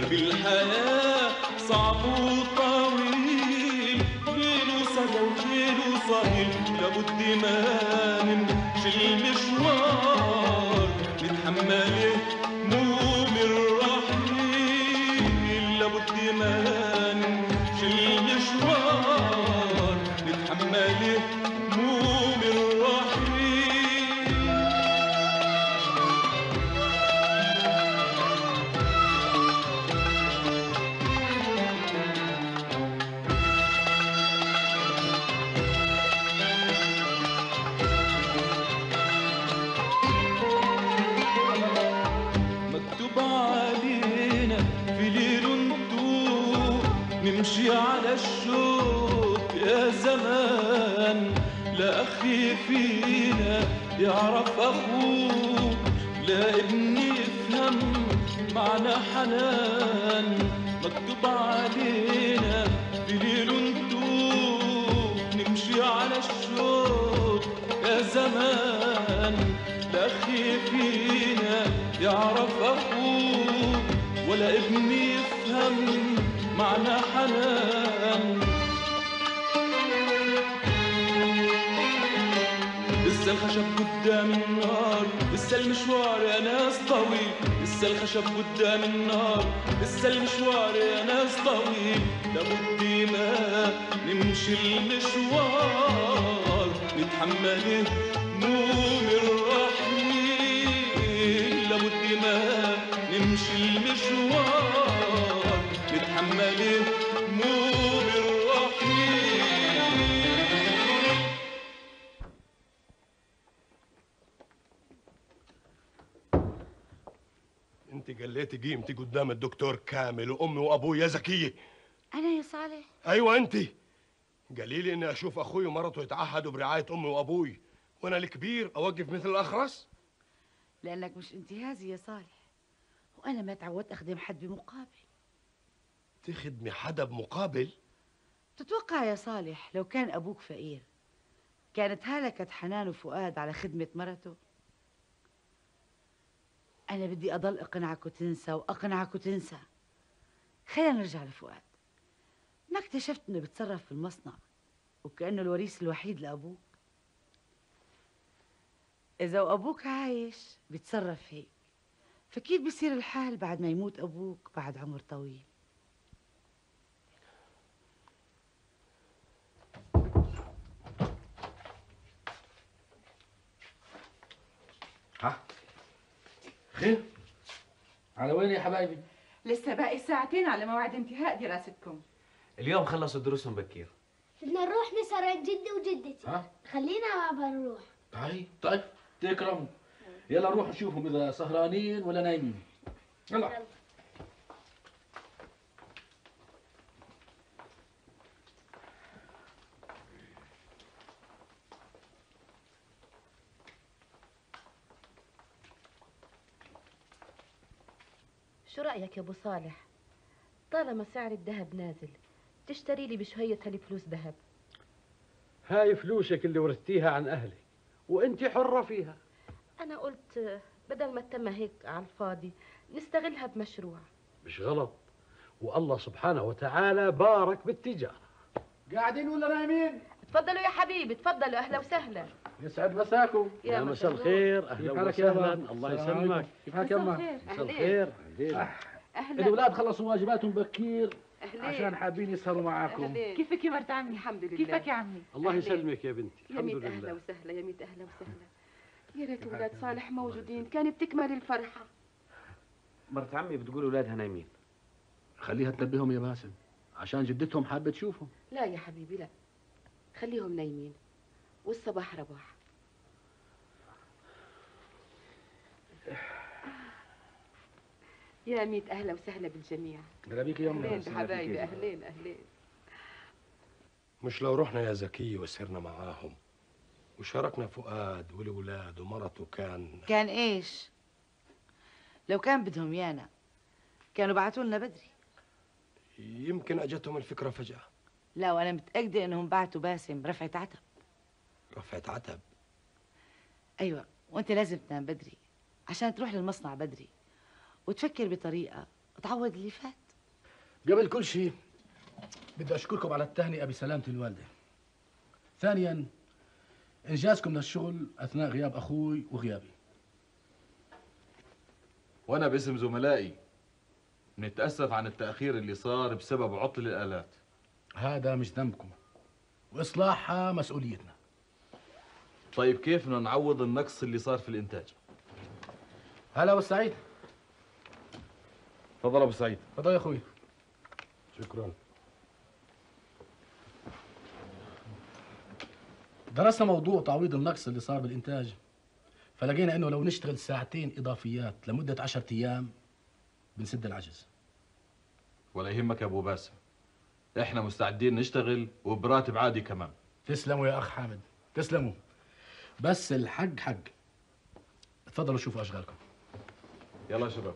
درب الحياة صعب وطويل ليل وسهر ليل وصهيل لابد ما نمشي المشوار نتحمله موم الرحيل لابد ما لسه الخشب قدام النار لسه المشوار يا ناس طويل. لسه الخشب قدام النار لسه المشوار يا ناس طويل. لابد ما نمشي المشوار نتحمل هموم انت قليتي قيمتي قدام الدكتور كامل وأمي وابوي يا زكيه أنا يا صالح. أيوه أنت. قالي لي إني أشوف أخوي ومرته يتعهدوا برعاية أمي وأبوي. وأنا الكبير أوقف مثل الأخرس؟ لأنك مش انتهازي يا صالح. وأنا ما تعودت أخدم حد بمقابل. تخدمي حدا بمقابل؟ تتوقع يا صالح لو كان أبوك فقير كانت هلكت حنان وفؤاد على خدمة مرته؟ أنا بدي أضل أقنعك وتنسى وأقنعك وتنسى. خلينا نرجع لفؤاد. ما اكتشفت إنه بيتصرف في المصنع وكأنه الوريث الوحيد لأبوك؟ إذا وأبوك عايش بيتصرف هيك فكيف بيصير الحال بعد ما يموت أبوك بعد عمر طويل؟ خير. على وين يا حبايبي؟ لسه باقي ساعتين على موعد انتهاء دراستكم. اليوم خلصوا دروسهم بكير. بدنا نروح نسهر عند جدي وجدتي. ها؟ خلينا بابا نروح. طيب طيب تكرم يلا نروح نشوفهم إذا سهرانين ولا نايمين. يلا. شو رأيك يا أبو صالح؟ طالما سعر الذهب نازل تشتري لي بشوية هالفلوس ذهب. هاي فلوسك اللي ورثتيها عن أهلك وأنت حرة فيها. أنا قلت بدل ما تتم هيك على الفاضي نستغلها بمشروع. مش غلط. والله سبحانه وتعالى بارك بالتجارة. قاعدين ولا نايمين؟ تفضلوا يا حبيبي تفضلوا أهلا وسهلا. يسعد مساكم. يا مساء الخير. يا وسهلا؟ الله يسلمك. كيف حالك يا؟ مساء الخير. أهلا. الاولاد خلصوا واجباتهم بكير أهلين. عشان حابين يسهروا معاكم. أهلين. كيفك يا مرت عمي؟ الحمد لله. كيفك يا عمي؟ الله أهلين. يسلمك يا بنتي. يا الحمد ميت أهلا لله. وسهلا يا ميت أهلا وسهلا. يا ريت ولاد صالح موجودين. كانت تكمل الفرحة. مرت عمي بتقول اولادها نايمين. خليها تنبههم يا باسم عشان جدتهم حابة تشوفهم. لا يا حبيبي لا. خليهم نايمين. والصباح رباح. يا ميت أهلا وسهلا بالجميع. هلا بيك يا أهلين أما. بحبايبي. أهلين أهلين. مش لو رحنا يا زكية وسرنا معاهم وشاركنا فؤاد والولاد ومرته كان. كان إيش؟ لو كان بدهم يانا كانوا بعتوا لنا بدري. يمكن أجتهم الفكرة فجأة. لا وأنا متأكدة إنهم بعتوا باسم رفعت عتب. رفعت عتب؟ أيوه وأنت لازم تنام بدري عشان تروح للمصنع بدري. وتفكر بطريقة تعوض اللي فات. قبل كل شيء بدي أشكركم على التهنئة بسلامة الوالدة. ثانيا إنجازكم للشغل أثناء غياب أخوي وغيابي. وأنا باسم زملائي. نتأسف عن التأخير اللي صار بسبب عطل الآلات. هذا مش ذنبكم. وإصلاحها مسؤوليتنا. طيب كيف بدنا نعوض النقص اللي صار في الإنتاج؟ هلا أبو سعيد. تفضل أبو سعيد. تفضل يا أخوي. شكرا. درسنا موضوع تعويض النقص اللي صار بالإنتاج. فلقينا إنه لو نشتغل ساعتين إضافيات لمدة عشرة أيام بنسد العجز. ولا يهمك يا أبو باسم. إحنا مستعدين نشتغل وبراتب عادي كمان. تسلموا يا أخ حامد. تسلموا. بس الحق حق. تفضلوا شوفوا أشغالكم. يلا يا شباب.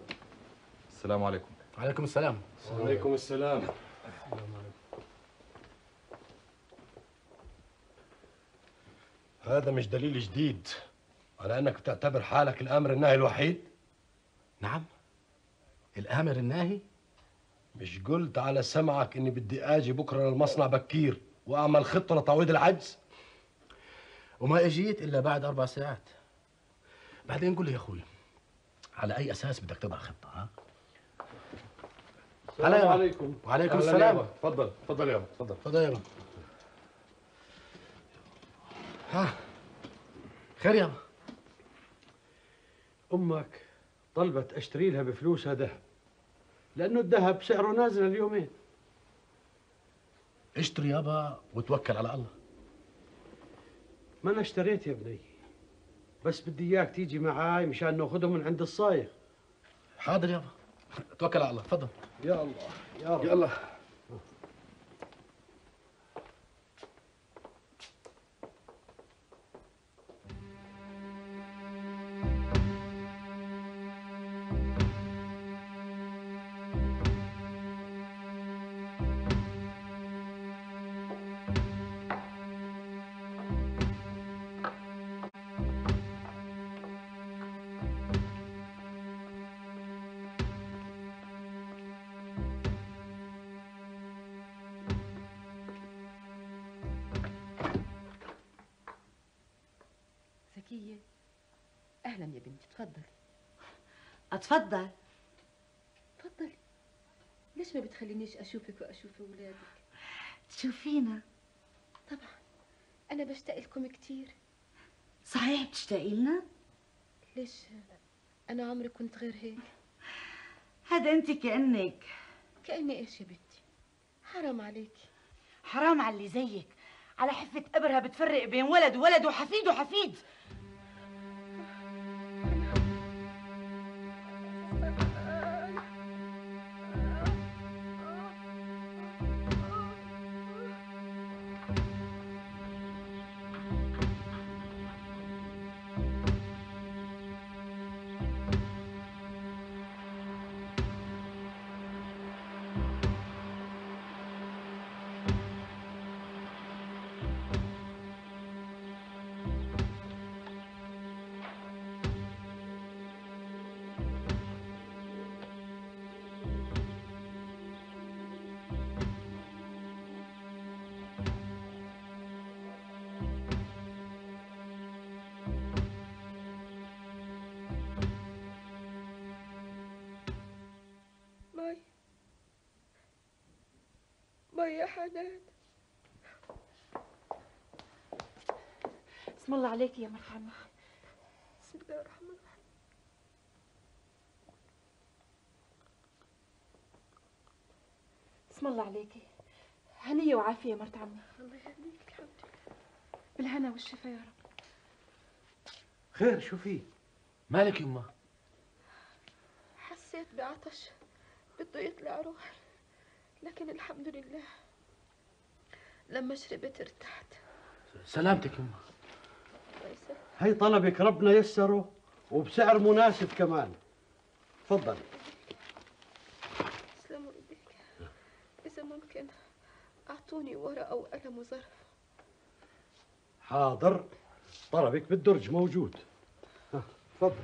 السلام عليكم. عليكم السلام. وعليكم السلام. هذا مش دليل جديد على أنك بتعتبر حالك الأمر الناهي الوحيد؟ نعم. الآمر الناهي؟ مش قلت على سمعك إني بدي آجي بكرة للمصنع بكير وأعمل خطة لتعويض العجز؟ وما أجيت إلا بعد أربع ساعات. بعدين قول لي يا أخوي على أي أساس بدك تضع خطة ها؟ هلا السلام. عليكم. وعليكم السلام. يابا. تفضل تفضل يابا تفضل. تفضل يابا ها خير يابا أمك طلبت أشتري لها بفلوسها ذهب. لأنه الذهب سعره نازل اليومين. اشتري يابا وتوكل على الله. ما أنا اشتريت يا ابني بس بدي إياك تيجي معاي مشان ناخذهم من عند الصايغ. حاضر يابا توكل على الله. تفضل. يا الله يا رب. يلا. زكية أهلا يا بنتي تفضلي. أتفضل. تفضلي. ليش ما بتخلينيش أشوفك وأشوف أولادك؟ تشوفينا. طبعا. أنا بشتاق لكم كتير. صحيح بتشتاقي لنا؟ ليش؟ أنا عمري كنت غير هيك. هذا أنت كأنك. كأني إيش يا بنتي؟ حرام عليكي حرام على اللي زيك. على حفة قبرها بتفرق بين ولد وولد وحفيد وحفيد. يا حنان. اسم الله عليك يا مرحبا. بسم الله الرحمن الرحيم. اسم الله عليكي هنية وعافية يا مرت عمي. الله يهديك الحمد لله. بالهنا والشفا يا رب. خير شو في؟ مالك يما حسيت بعطش بده يطلع روح لكن الحمد لله لما شربت ارتحت. سلامتك يما هي طلبك ربنا يسره وبسعر مناسب كمان. تفضل. تسلموا ايديك إذا ممكن أعطوني ورقة وقلم وظرف. حاضر. طلبك بالدرج موجود. تفضل.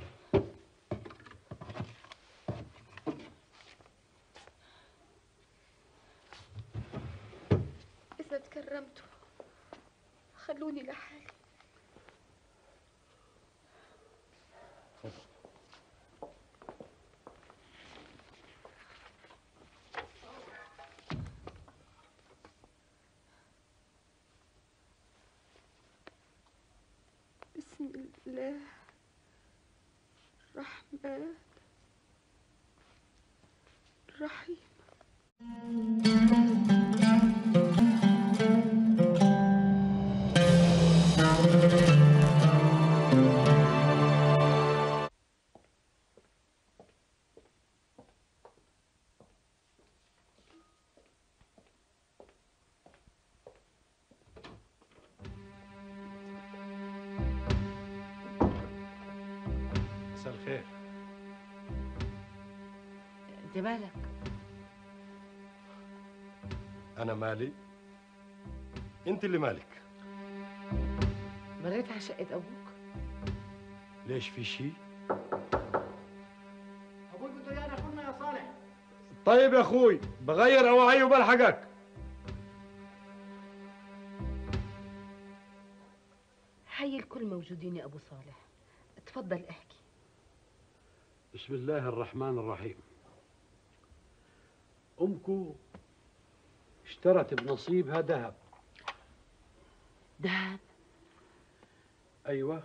الخير انت مالك أنا مالي؟ أنت اللي مالك. مريت على شقة أبوك؟ ليش في شيء؟ أبوي بده ايانا كلنا يا صالح. طيب يا أخوي بغير اواعي وبلحقك. هاي الكل موجودين يا أبو صالح. تفضل إحكي. بسم الله الرحمن الرحيم. أمكو اشترت بنصيبها ذهب. دهب أيوة.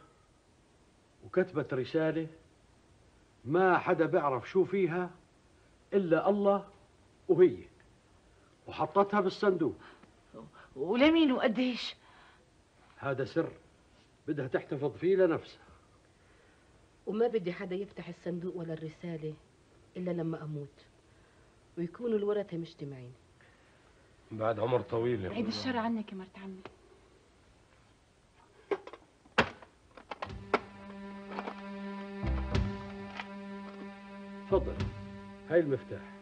وكتبت رسالة ما حدا بيعرف شو فيها إلا الله وهي. وحطتها بالصندوق. ولمين وقديش؟ هذا سر. بدها تحتفظ فيه لنفسها. وما بدي حدا يفتح الصندوق ولا الرسالة إلا لما أموت. ويكونوا الورثة مجتمعين. بعد عمر طويل يا عيد الشر عنك يا مرت عمي. تفضل. هاي المفتاح.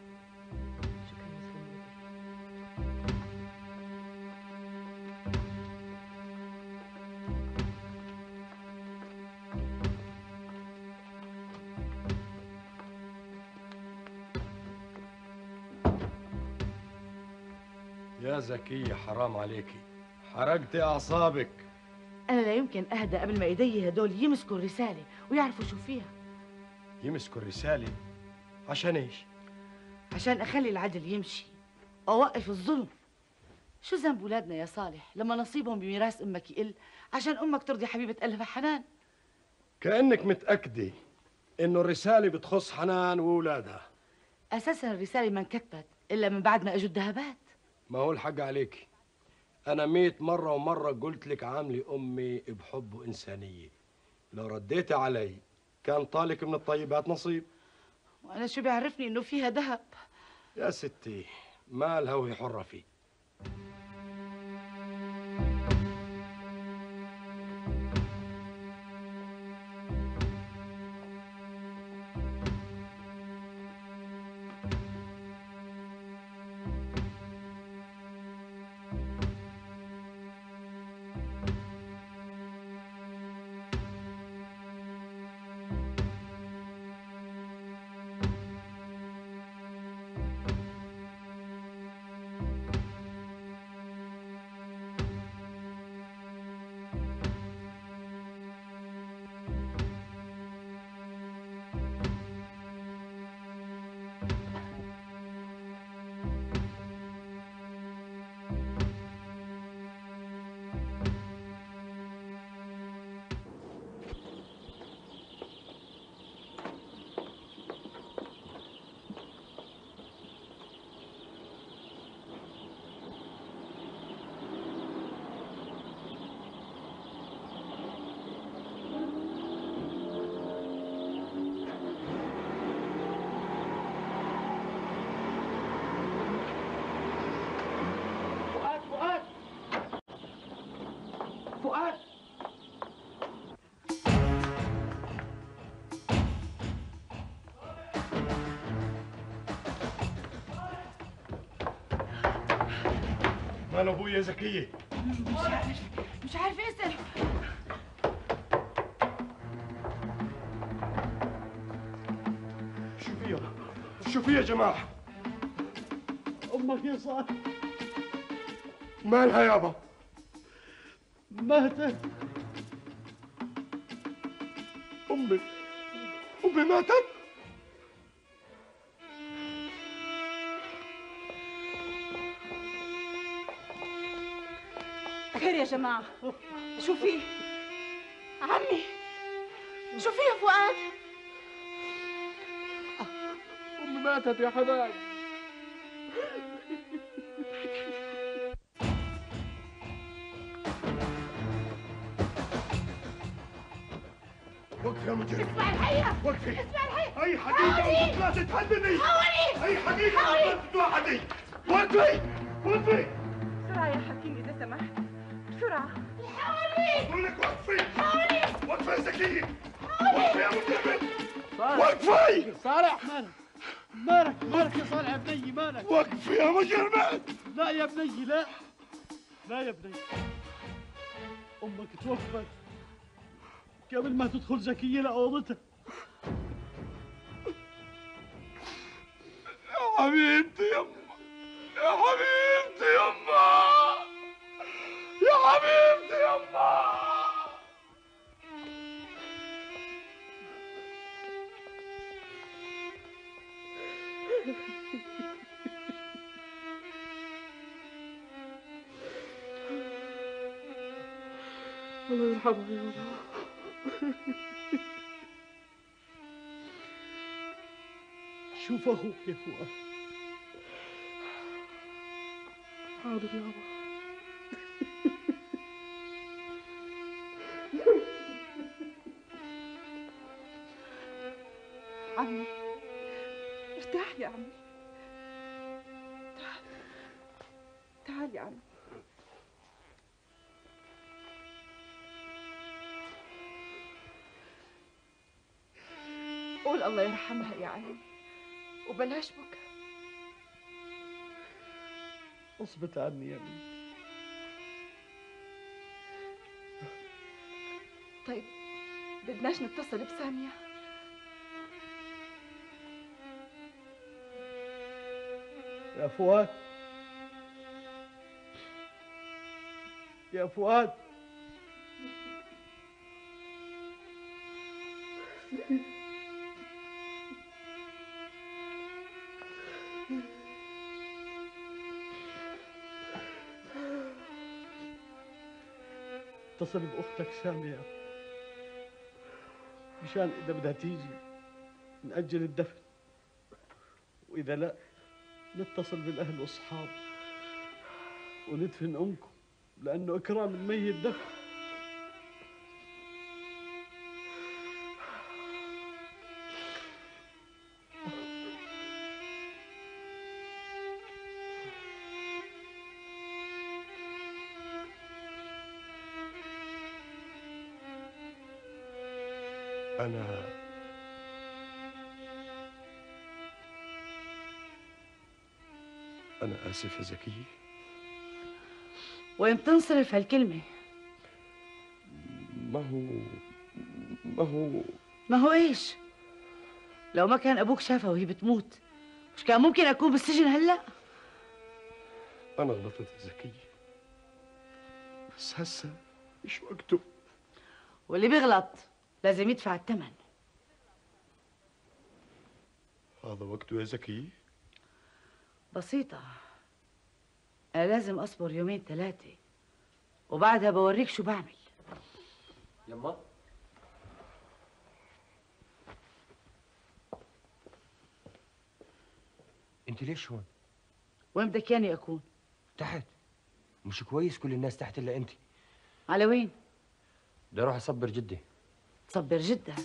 زكية حرام عليكي. حرقتي أعصابك. أنا لا يمكن اهدى قبل ما إيدي هدول يمسكوا الرسالة ويعرفوا شو فيها. يمسكوا الرسالة؟ عشان إيش؟ عشان أخلي العدل يمشي. أوقف الظلم. شو ذنب ولادنا يا صالح لما نصيبهم بميراث أمك يقل عشان أمك ترضي حبيبة قلبها حنان؟ كأنك متأكدة إنه الرسالة بتخص حنان وأولادها أساسا الرسالة ما انكتبت إلا من بعد ما أجوا الذهبات. ما هو الحق عليك؟ أنا ميت مرة ومرة قلت لك عاملي أمي بحب وإنسانية لو رديتي علي كان طالك من الطيبات نصيب. وأنا شو بيعرفني إنه فيها ذهب؟ يا ستي مالها وهي حرة فيه مال أبوي يا زكية. مش عارف مش عارف اسال شو فيها؟ شو فيها يا جماعة؟ أمك يا صالح مالها يابا ماتت. امي أمي ماتت؟ جماعة شو في عمي شو في يا فؤاد. أمي ماتت يا حبايب. وقف يا مجرم. اسمع الحقيقة. وقفي. اسمع الحقيقة. أي حقيقة ما تتهدني حولي أي حقيقة. ما تتوحدي وقفي. وقفي. أقول لك وقفي وقفي يا زكية وقفي يا مجرم وقفي صالح مالك مالك مالك يا صالح يا بني مالك وقفي يا مجرمة لا يا بني لا لا يا بني أمك توفت قبل ما تدخل زكية لأوضتها يا حبيبتي يما يا حبيبتي يما يا حبيبتي يما الله يرحمها يا رب. شوف أخوك يا فؤاد حاضر يابا عمي. ارتاح يا عمي. تعال. تعال يا عمي. قول الله يرحمها يا عمي وبلاش بكى اصبت عني يا ابني طيب بدناش نتصل بسامية. يا فؤاد يا فؤاد اتصل بأختك سامية. مشان إذا بدها تيجي نأجل الدفن. وإذا لا نتصل بالأهل واصحاب وندفن أمكم لأنه إكرام الميت دفن. آسف يا زكية وين بتنصرف هالكلمة. ما هو ما هو؟ ما هو إيش؟ لو ما كان أبوك شافها وهي بتموت مش كان ممكن أكون بالسجن هلأ؟ أنا غلطت يا زكية بس هسه مش وقته واللي بيغلط لازم يدفع الثمن هذا وقته يا زكية بسيطة. أنا لازم أصبر يومين ثلاثة. وبعدها بوريك شو بعمل. يما. انت ليش هون؟ وين بدك ياني أكون؟ تحت. مش كويس كل الناس تحت إلا أنت. على وين؟ بدي أروح أصبر جدي تصبر جدة.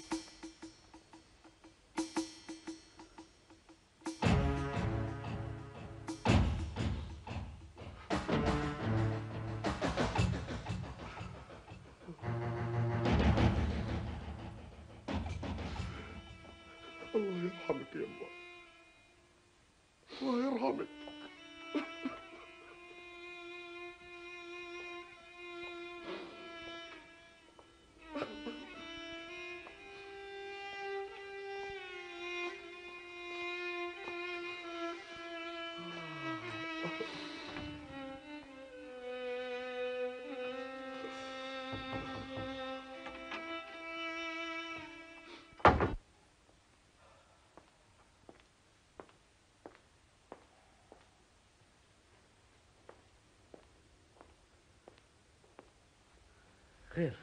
خير.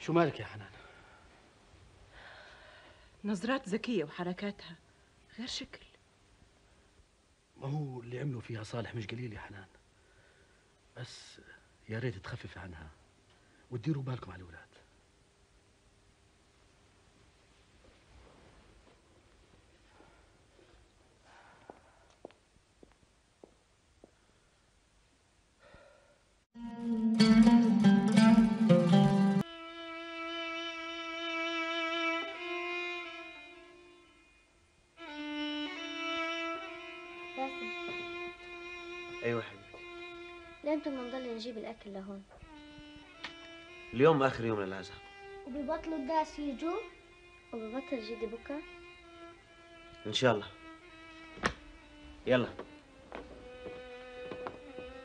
شو مالك يا حنان؟ نظرات ذكية وحركاتها غير شكل. ما هو اللي عملوا فيها صالح مش قليل يا حنان. بس يا ريت تخفف عنها. وتديروا بالكم على الأولاد. باسم أيوه حبيبي لامتى بدنا نضل نجيب الأكل لهون. اليوم اخر يوم للعزاء وبيبطلوا الناس يجوا وببطل جدي بكرة. إن شاء الله. يلا.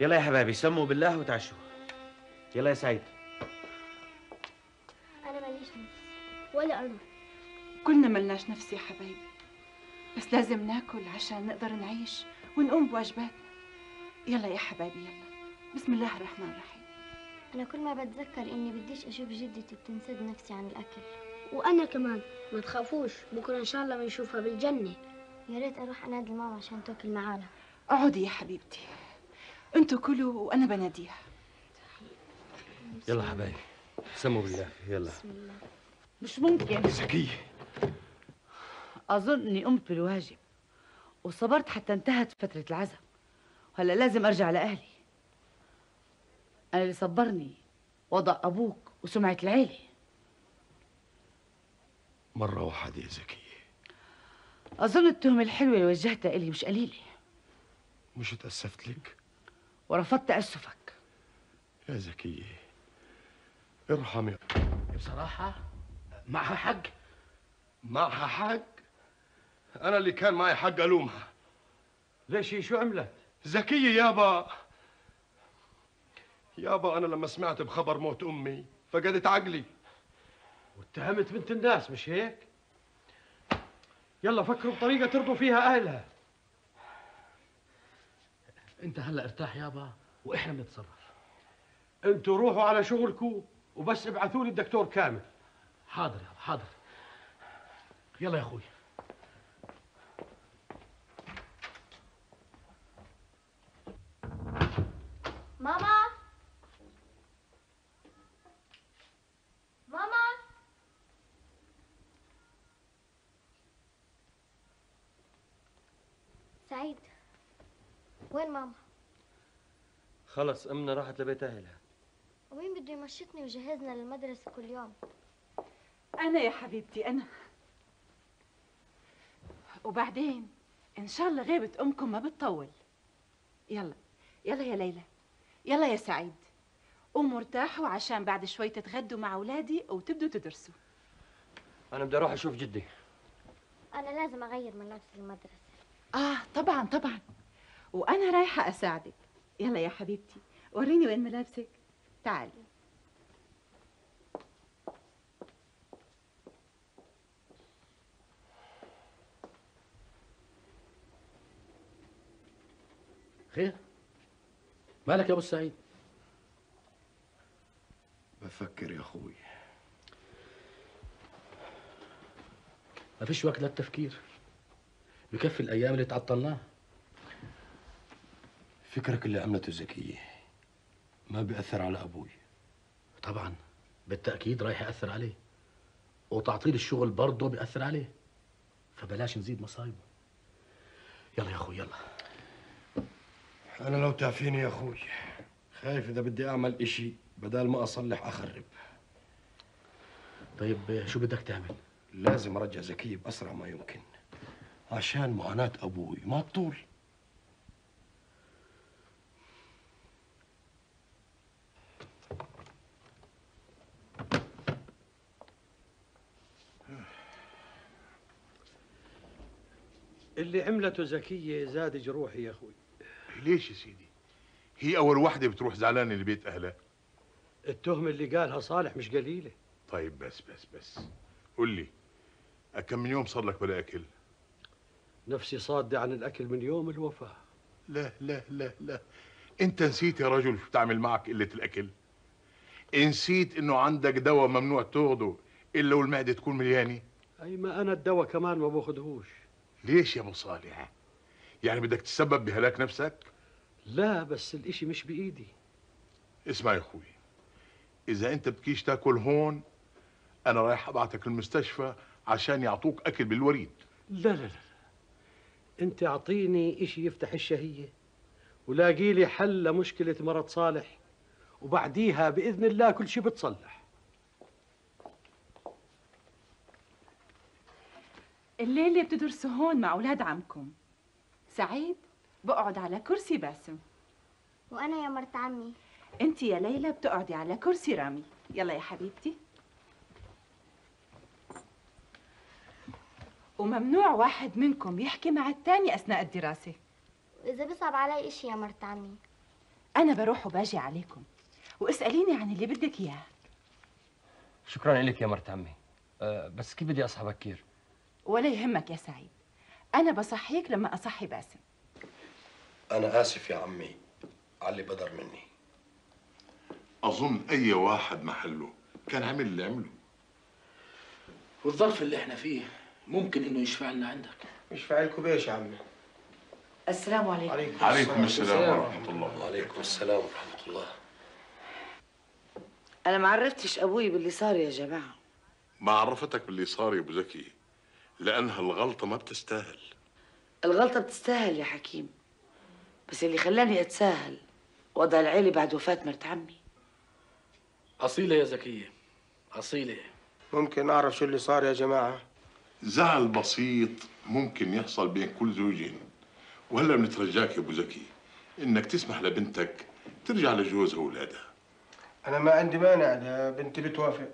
يلا يا حبايبي سموا بالله وتعشوا. يلا يا سعيد. أنا ماليش نفس ولا انا كلنا ملناش نفس يا حبايبي. بس لازم ناكل عشان نقدر نعيش ونقوم بواجباتنا. يلا يا حبايبي يلا. بسم الله الرحمن الرحيم. أنا كل ما بتذكر إني بديش أشوف جدتي بتنسد نفسي عن الأكل. وأنا كمان ما تخافوش بكرة إن شاء الله بنشوفها بالجنة. يا ريت أروح أنادي ماما عشان تاكل معانا. اقعدي يا حبيبتي. أنتوا كلوا وأنا بناديها. يلا حبايبي سموا بالله. يلا. مش ممكن. ذكية أظن إني قمت بالواجب وصبرت حتى انتهت فترة العزاء. وهلا لازم أرجع لأهلي. أنا اللي صبرني وضع أبوك وسمعة العيلة. مرة واحدة يا زكية أظن التهمة الحلوة اللي وجهتها إلي مش قليلة. مش تأسفت لك؟ ورفضت تأسفك. يا زكية ارحمي. بصراحة معها حق. معها حق؟ أنا اللي كان معي حق ألومها. ليش؟ هي شو عملت؟ زكية يابا. يابا أنا لما سمعت بخبر موت أمي فقدت عقلي. واتهمت بنت الناس مش هيك؟ يلا فكروا بطريقة ترضوا فيها أهلها. أنت هلا ارتاح يابا وإحنا بنتصرف. أنتوا روحوا على شغلكم وبس ابعثوا لي الدكتور كامل. حاضر يابا حاضر. يلا يا أخوي ماما ماما سعيد. وين ماما؟ خلص أمنا راحت لبيت أهلها. ومين بده يمشطني ويجهزنا للمدرسة كل يوم؟ أنا يا حبيبتي أنا. وبعدين إن شاء الله غيبة أمكم ما بتطول. يلا يلا يا ليلى يلا يا سعيد. قوموا ارتاحوا عشان بعد شوي تتغدوا مع أولادي وتبدوا تدرسوا. أنا بدي أروح أشوف جدي. أنا لازم أغير من لبس المدرسة. آه طبعا طبعا. وأنا رايحة أساعدك. يلا يا حبيبتي وريني وين ملابسك. تعالي. خير. مالك يا أبو السعيد؟ بفكر يا أخوي. ما فيش وقت للتفكير. بكفي الأيام اللي تعطلناها. فكرك اللي عملته زكية ما بيأثر على أبوي. طبعا بالتأكيد رايح يأثر عليه. وتعطيل الشغل برضه بيأثر عليه. فبلاش نزيد مصايبه. يلا يا أخوي يلا. أنا لو تعفيني يا أخوي خايف إذا بدي أعمل إشي بدل ما أصلح أخرب. طيب شو بدك تعمل؟ لازم أرجع زكية بأسرع ما يمكن. عشان معاناة أبوي. ما تطول. اللي عملته زكية زاد جروحي يا أخوي. ليش يا سيدي؟ هي أول وحدة بتروح زعلانة لبيت أهلها. التهمة اللي قالها صالح مش قليلة. طيب بس بس بس. قول لي كم من يوم صار لك بلا أكل؟ نفسي صادة عن الأكل من يوم الوفاة. لا لا لا لا. أنت نسيت يا رجل شو تعمل معك قلة الأكل. نسيت إنه عندك دواء ممنوع تأخده إلا والمعده تكون مليانة. أي ما أنا الدواء كمان ما باخدهوش. ليش يا أبو صالح؟ يعني بدك تسبب بهلاك نفسك؟ لا بس الإشي مش بإيدي. اسمع يا أخوي إذا أنت بكيش تأكل هون أنا رايح أبعتك المستشفى عشان يعطوك أكل بالوريد. لا لا لا أنت أعطيني إشي يفتح الشهية ولاقي لي حل لمشكلة مرض صالح وبعديها بإذن الله كل شي بتصلح. الليلة بتدرسوا هون مع أولاد عمكم. سعيد بقعد على كرسي باسم. وأنا يا مرت عمي. أنت يا ليلى بتقعدي على كرسي رامي. يلا يا حبيبتي. وممنوع واحد منكم يحكي مع التاني أثناء الدراسة. وإذا بيصعب علي إشي يا مرت عمي أنا بروح وباجي عليكم. واسأليني عن اللي بدك إياه. شكرا لك يا مرت عمي أه بس كيف بدي أصحى بكير؟ ولا يهمك يا سعيد. أنا بصحيك لما أصحي باسم. أنا آسف يا عمي. على اللي بدر مني. أظن أي واحد محله كان عمل اللي عمله. والظرف اللي إحنا فيه. ممكن إنه يشفع لنا عندك. يشفع لكم بإيش يا عمي؟ السلام عليكم. عليكم, عليكم السلام ورحمة الله. وعليكم السلام ورحمة الله. أنا ما عرفتش أبوي باللي صار يا جماعة. ما عرفتك باللي صار يا أبو زكي؟ لأنها الغلطة ما بتستاهل. الغلطة بتستاهل يا حكيم. بس اللي خلاني أتساهل وضع العيلة بعد وفاة مرت عمي. أصيلة يا زكية أصيلة. ممكن أعرف شو اللي صار يا جماعة؟ زعل بسيط ممكن يحصل بين كل زوجين. وهلا بنترجاك يا أبو زكي. إنك تسمح لبنتك ترجع لجوزها واولادها أنا ما عندي مانع إذا بنتي بتوافق.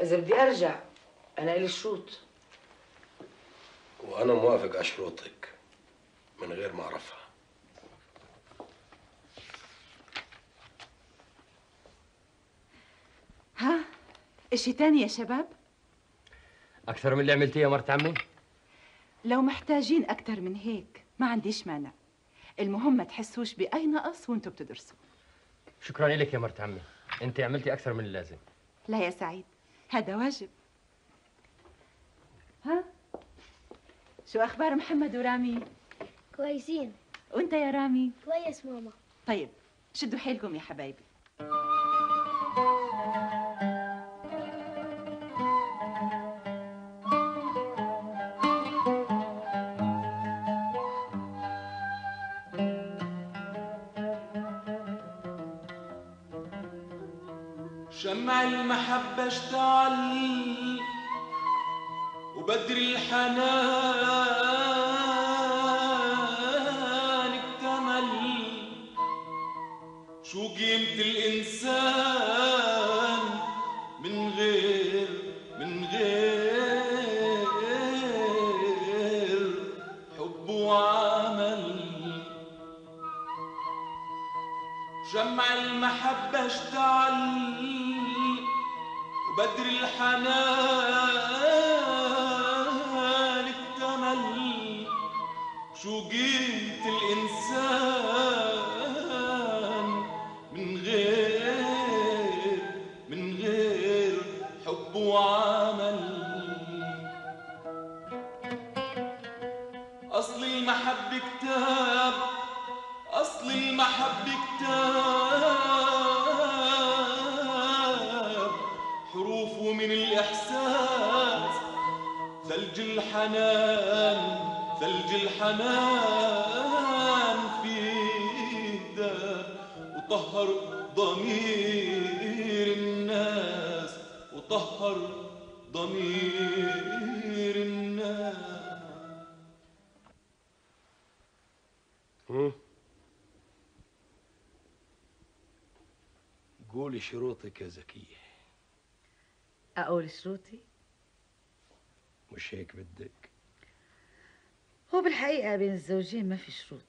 إذا بدي أرجع أنا إلي شروط. وأنا موافق على شروطك من غير ما أعرفها. ها؟ إشي تاني يا شباب؟ أكثر من اللي عملتيه يا مرت عمي؟ لو محتاجين أكتر من هيك ما عنديش مانع. المهم ما تحسوش بأي نقص وانتوا بتدرسوا. شكرا لك يا مرت عمي. أنت عملتي أكثر من اللازم. لا يا سعيد هذا واجب. ها؟ شو أخبار محمد ورامي؟ كويسين. وأنت يا رامي؟ كويس ماما. طيب شدوا حيلكم يا حبايبي. شمع المحبة اشتعل وبدر الحنان اكتمل شو قيمة الإنسان من غير من غير حب وعمل؟ شمع المحبة اشتعل وبدر الحنان اكتمل شو حروفه من الإحساس ثلج الحنان ثلج الحنان فيه داب وطهر ضمير الناس وطهر ضمير الناس؟ قولي شروطك يا زكية أقول شروطي مش هيك بدك. هو بالحقيقة بين الزوجين ما في شروط.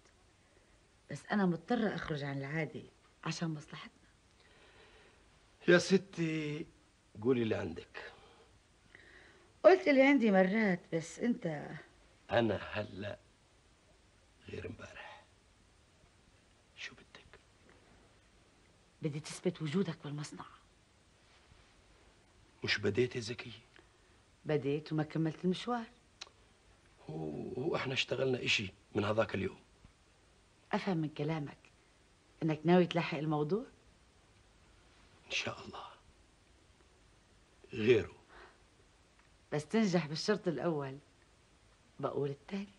بس أنا مضطرة أخرج عن العادة عشان مصلحتنا. يا ستي قولي اللي عندك. قلت اللي عندي مرات بس أنت؟ أنا هلأ غير امبارح. شو بدك؟ بدي تثبت وجودك بالمصنع. مش بديت يا زكية بديت وما كملت المشوار. هو, هو إحنا اشتغلنا إشي من هذاك اليوم. أفهم من كلامك. إنك ناوي تلحق الموضوع؟ إن شاء الله. غيره. بس تنجح بالشرط الأول. بقول التاني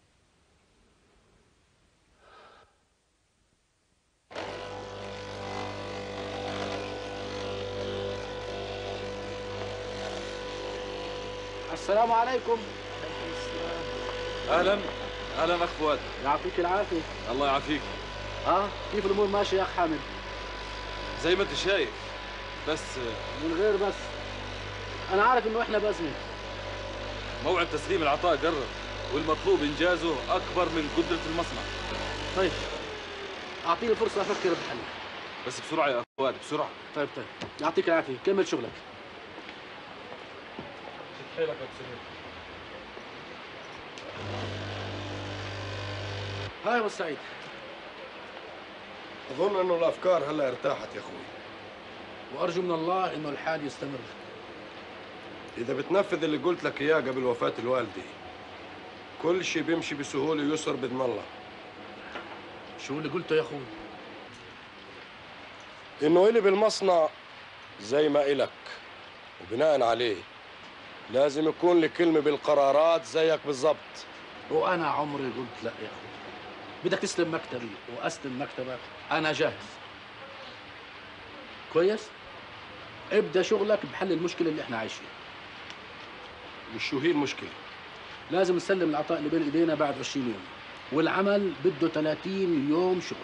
السلام عليكم. أهلا. أهلا اخ فؤاد يعطيك العافية. الله يعافيك. آه كيف الأمور؟ ماشيه يا أخ حامد. زي ما أنت شايف. بس من غير بس. أنا عارف إنه إحنا بازمة. موعد تسليم العطاء قرب والمطلوب إنجازه أكبر من قدرة المصنع. طيب. أعطيني فرصة أفكر بحل. بس بسرعة يا اخ فؤاد بسرعة. طيب طيب. يعطيك العافية. كمل شغلك. حيلك سمير. هاي يا أبو سعيد. أظن انه الأفكار هلأ ارتاحت يا أخوي. وأرجو من الله إنه الحال يستمر. إذا بتنفذ اللي قلت لك إياه قبل وفاة الوالدة كل شيء بيمشي بسهولة ويسر بإذن الله. شو اللي قلته يا أخوي؟ إنه إلي بالمصنع زي ما إلك وبناء عليه لازم يكون لي كلمه بالقرارات زيك بالضبط. وأنا عمري قلت لا يا أخوي بدك تستلم مكتبي واستلم مكتبك. أنا جاهز. كويس؟ ابدأ شغلك بحل المشكلة اللي إحنا عايشينها وشو هي المشكلة؟ لازم نسلم العطاء اللي بين إيدينا بعد 20 يوم. والعمل بده 30 يوم شغل.